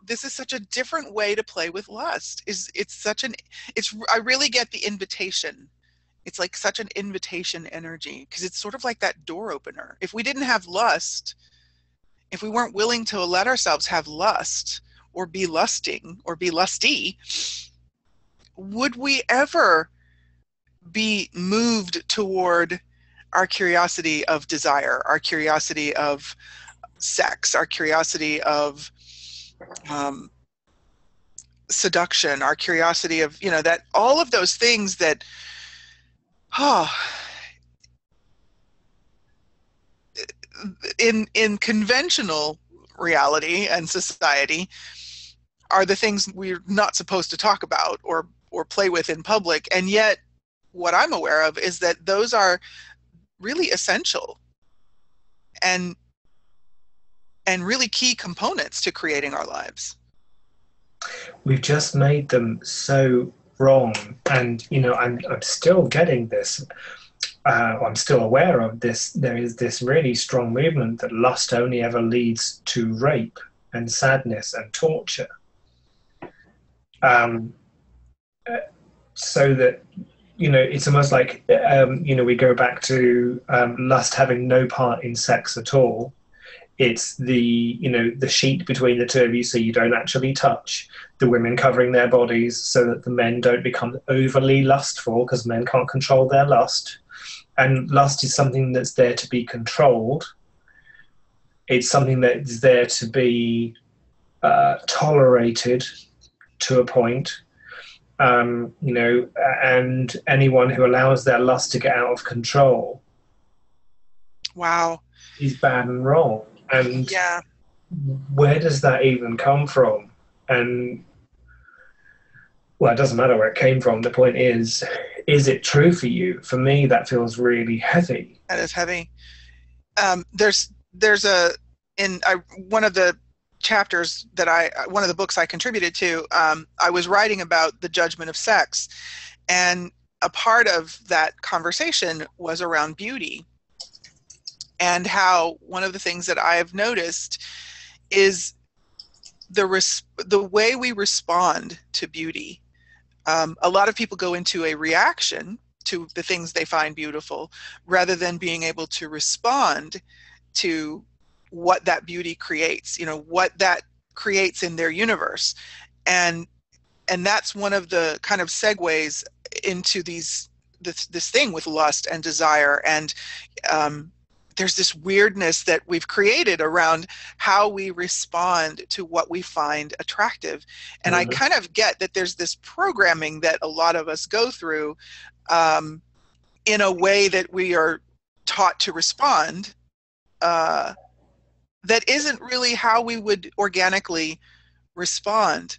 This is such a different way to play with lust. Is it's such an. It's. I really get the invitation. It's like such an invitation energy because it's sort of like that door opener. If we didn't have lust, if we weren't willing to let ourselves have lust, or be lusting or be lusty, would we ever be moved toward our curiosity of desire, our curiosity of sex, our curiosity of um, seduction, our curiosity of, you know, that all of those things that, oh, in in conventional reality and society are the things we're not supposed to talk about or or play with in public. And yet what i'm aware of is that those are really essential and and really key components to creating our lives. We've just made them so wrong. And you know i'm, I'm still getting this uh, i'm still aware of this. There is this really strong movement that lust only ever leads to rape and sadness and torture um, so that you know it's almost like um, you know we go back to um, lust having no part in sex at all It's the you know the sheet between the two of you, so you don't actually touch. The women covering their bodies so that the men don't become overly lustful because men can't control their lust. And lust is something that's there to be controlled. It's something that is there to be uh, tolerated to a point. Um, you know, and anyone who allows their lust to get out of control Wow. is bad and wrong. And Yeah. where does that even come from? And well, it doesn't matter where it came from. The point is, is it true for you? For me, that feels really heavy. That is heavy. Um, there's there's a in I, one of the chapters that I one of the books I contributed to. Um, I was writing about the judgment of sex, and a part of that conversation was around beauty, and how one of the things that I have noticed is the res- the way we respond to beauty. Um, a lot of people go into a reaction to the things they find beautiful rather than being able to respond to what that beauty creates you know what that creates in their universe. And and that's one of the kind of segues into these this this thing with lust and desire. And um, there's this weirdness that we've created around how we respond to what we find attractive. And i Mhm. kind of get that there's this programming that a lot of us go through um, in a way that we are taught to respond uh, that isn't really how we would organically respond.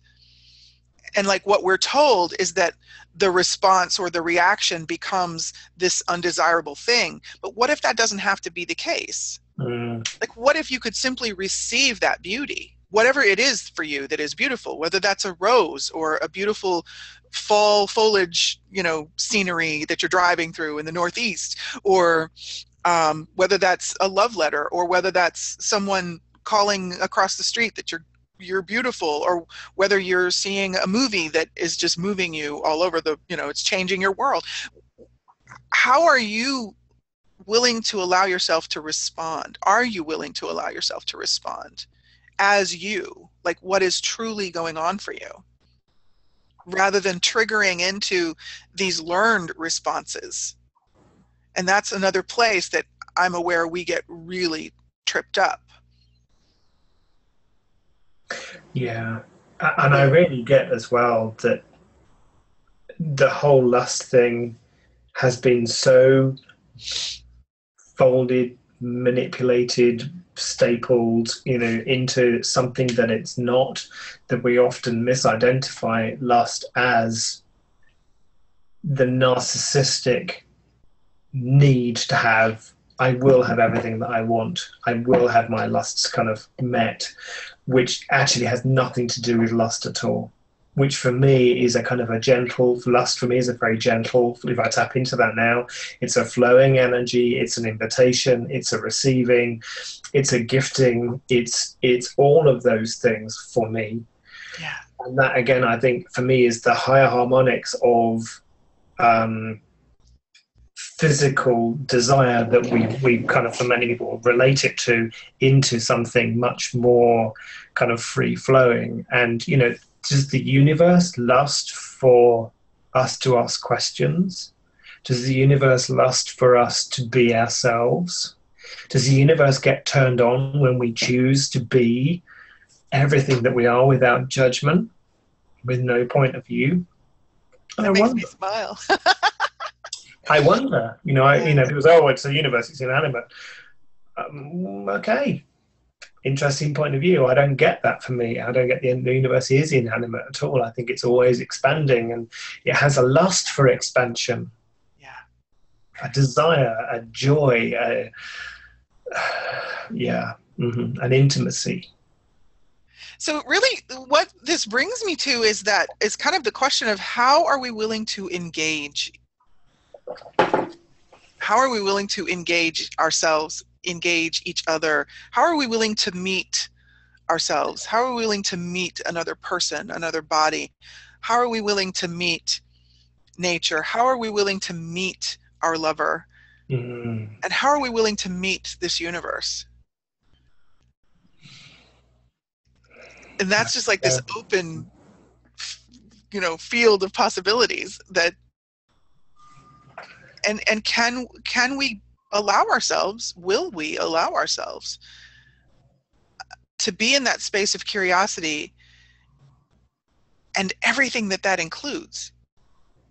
And like what we're told is that the response or the reaction becomes this undesirable thing. But what if that doesn't have to be the case? Mm, Like, what if you could simply receive that beauty, whatever it is for you that is beautiful, whether that's a rose or a beautiful fall foliage, you know, scenery that you're driving through in the Northeast, or um, whether that's a love letter, or whether that's someone calling across the street that you're you're beautiful, or whether you're seeing a movie that is just moving you all over the, you know, it's changing your world. How are you willing to allow yourself to respond? Are you willing to allow yourself to respond as you? Like what is truly going on for you? Rather than triggering into these learned responses. And that's another place that I'm aware we get really tripped up. yeah. And I really get as well that the whole lust thing has been so folded, manipulated, stapled, you know, into something that it's not, that we often misidentify lust as the narcissistic need to have I will have everything that I want. I will have my lusts kind of met, which actually has nothing to do with lust at all. Which for me is a kind of a gentle lust. For me is a very gentle. If I tap into that now, it's a flowing energy. It's an invitation. It's a receiving. It's a gifting. It's it's all of those things for me. Yeah. And that again, I think for me is the higher harmonics of um, physical desire that we, we kind of for many people relate it to into something much more kind of free flowing. And you know does the universe lust for us to ask questions? Does the universe lust for us to be ourselves? Does the universe get turned on when we choose to be everything that we are without judgment with no point of view? That I makes wonder. me smile. (laughs) I wonder, you know, I, you know, people say, "Oh, it's a universe; it's inanimate." Um, okay, interesting point of view. I don't get that for me. I don't get the, the universe is inanimate at all. I think it's always expanding, and it has a lust for expansion, yeah. a desire, a joy, a yeah, hmm an intimacy. So really what this brings me to is that is kind of the question of how are we willing to engage how are we willing to engage ourselves, engage each other? How are we willing to meet ourselves? How are we willing to meet another person, another body? How are we willing to meet nature? How are we willing to meet our lover? Mm. And how are we willing to meet this universe? and that's just like this open you know field of possibilities that and and can can we allow ourselves will we allow ourselves to be in that space of curiosity and everything that that includes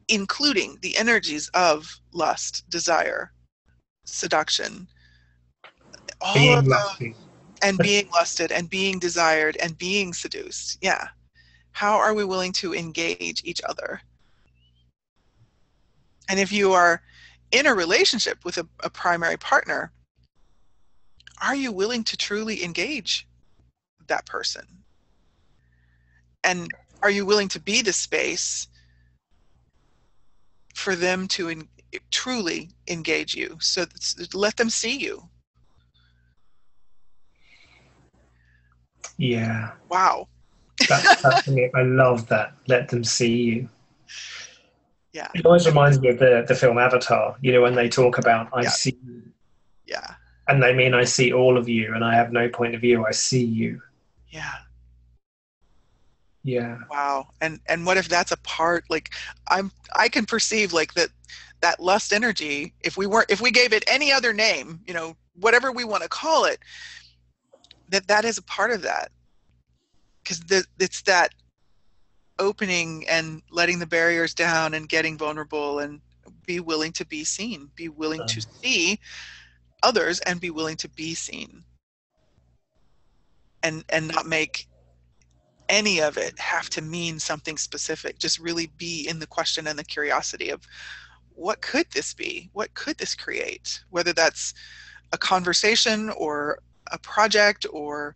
including the energies of lust desire seduction all Being of and being lusted and being desired and being seduced. Yeah. How are we willing to engage each other? And if you are in a relationship with a, a primary partner are you willing to truly engage that person and are you willing to be the space for them to en- truly engage you so let them see you Yeah, wow me. I love that. Let them see you. Yeah It always reminds me of the, the film Avatar, you know, when they talk about, I Yeah. see you. yeah And they mean, I see all of you, and I have no point of view. I see you. yeah Yeah. wow and and what if that's a part like i'm i can perceive like that that lust energy if we weren't if we gave it any other name you know whatever we want to call it that that is a part of that because it's that opening and letting the barriers down and getting vulnerable and be willing to be seen be willing to uh-huh. see others and be willing to be seen. And and not make any of it have to mean something specific just really be in the question and the curiosity of what could this be? What could this create? Whether that's a conversation or a project or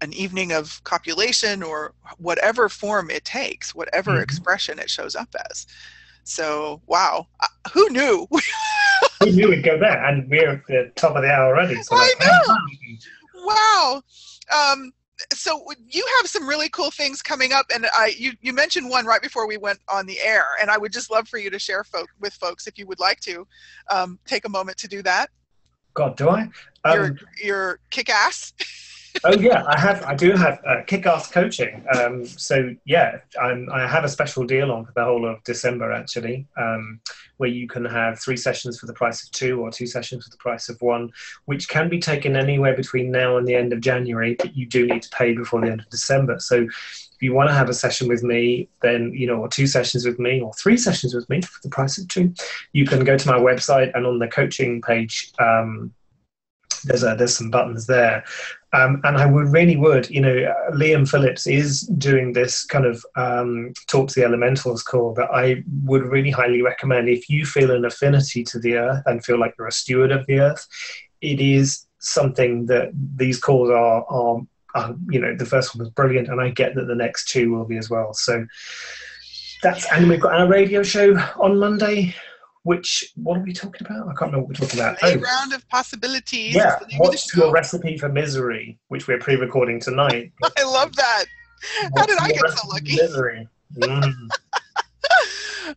an evening of copulation or whatever form it takes whatever Mhm. expression it shows up as so wow Uh, who knew (laughs) Who knew we'd go there? And we're at the top of the hour already. So I that's- wow um so you have some really cool things coming up and i you, you mentioned one right before we went on the air and i would just love for you to share folk, with folks if you would like to um, take a moment to do that God, do I? your Um, your kick ass (laughs) oh yeah, I have. I do have uh, kick-ass coaching. Um, so yeah, I'm, I have a special deal on for the whole of December actually, um, where you can have three sessions for the price of two, or two sessions for the price of one, which can be taken anywhere between now and the end of January. But you do need to pay before the end of December. So if you want to have a session with me, then you know, or two sessions with me, or three sessions with me for the price of two, you can go to my website and on the coaching page. Um, there's a, there's some buttons there um, and I would really would, you know, Liam Phillips is doing this kind of um, talk to the elementals call that I would really highly recommend if you feel an affinity to the earth and feel like you're a steward of the earth. It is something that these calls are, are, are you know, the first one was brilliant, and I get that the next two will be as well. So that's and we've got our radio show on Monday. Which what are we talking about? I can't remember what we're talking about. a Oh, round of possibilities yeah, is the name of the what's your recipe for misery? Which we're pre-recording tonight. (laughs) i love that how did i get so lucky Misery. (laughs) Mm.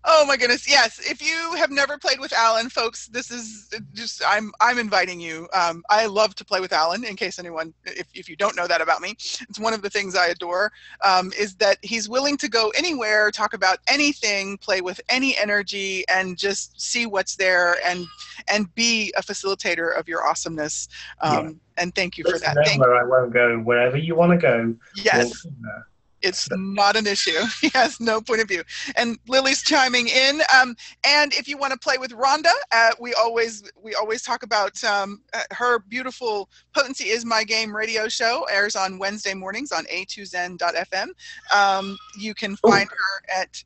Oh my goodness yes if you have never played with Alun folks this is just i'm i'm inviting you um, i love to play with Alun in case anyone if, if you don't know that about me it's one of the things i adore um, is that he's willing to go anywhere talk about anything play with any energy and just see what's there and and be a facilitator of your awesomeness um, and thank you for that thank, where I won't go. Wherever you want to go, yes there. It's not an issue. (laughs) He has no point of view. And Lily's chiming in. Um, and if you want to play with Rhonda, uh, we always we always talk about um, uh, her beautiful Potency is My Game radio show airs on Wednesday mornings on a2zen.fm. Um, you can Ooh. find her at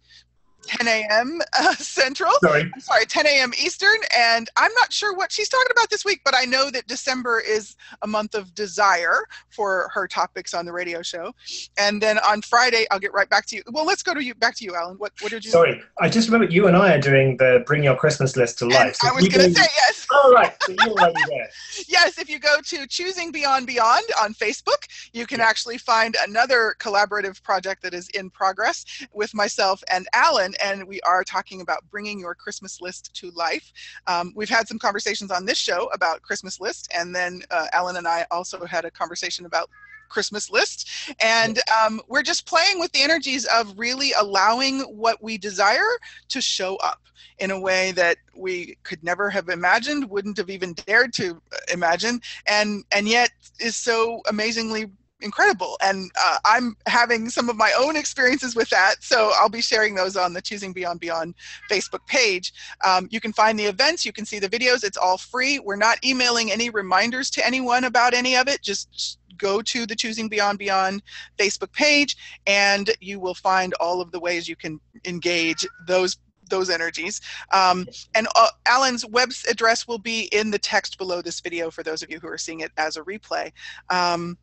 10 a.m. Uh, Central. Sorry. I'm sorry, 10 a.m. Eastern. And I'm not sure what she's talking about this week, but I know that December is a month of desire for her topics on the radio show. And then on Friday, I'll get right back to you. Well, let's go to you back to you, Alun. What what did you? Sorry. I just remember you and I are doing the Bring Your Christmas List to Life. So I was going to say yes. Oh, right. So you're already there. (laughs) Yes, if you go to Choosing Beyond Beyond on Facebook, you can actually find another collaborative project that is in progress with myself and Alun, and we are talking about bringing your Christmas list to life. Um, we've had some conversations on this show about Christmas list, and then uh, Alun and I also had a conversation about Christmas list. And um, we're just playing with the energies of really allowing what we desire to show up in a way that we could never have imagined, wouldn't have even dared to imagine, and and yet is so amazingly incredible. And uh, I'm having some of my own experiences with that. So I'll be sharing those on the Choosing Beyond Beyond Facebook page. Um, you can find the events, you can see the videos. It's all free. We're not emailing any reminders to anyone about any of it. Just go to the Choosing Beyond Beyond Facebook page and you will find all of the ways you can engage those those energies. Um, and uh, Alun's web address will be in the text below this video for those of you who are seeing it as a replay. Um,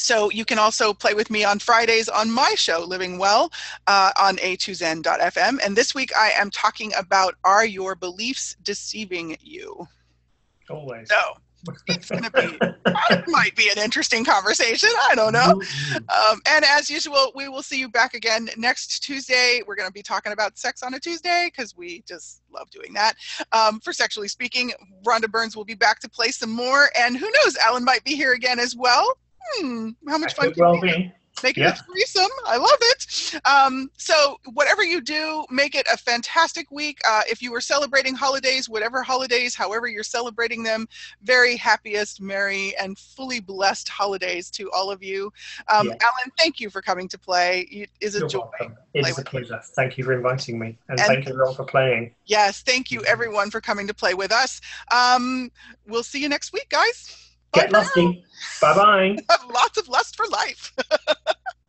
so you can also play with me on Fridays on my show, Living Well, uh, on a2zen.fm. And this week I am talking about Are Your Beliefs Deceiving You? Always. So it's going to be, it might be an interesting conversation. I don't know. Um, and as usual, we will see you back again next Tuesday. We're going to be talking about sex on a Tuesday because we just love doing that. Um, for Sexually Speaking, Rhonda Burns will be back to play some more. And who knows, Alun might be here again as well hmm, how much fun can well be? Making yeah. it threesome. I love it. Um, so, whatever you do, make it a fantastic week. Uh, if you are celebrating holidays, whatever holidays, however you're celebrating them, very happiest, merry, and fully blessed holidays to all of you. Um, yeah. Alun, thank you for coming to play. It is a You're joy. Welcome. It is a pleasure. Thank you for inviting me. And, and, thank you everyone for playing. Yes, thank you everyone for coming to play with us. Um, we'll see you next week, guys. Get lusty. Bye bye. (laughs) Lots of lust for life. (laughs)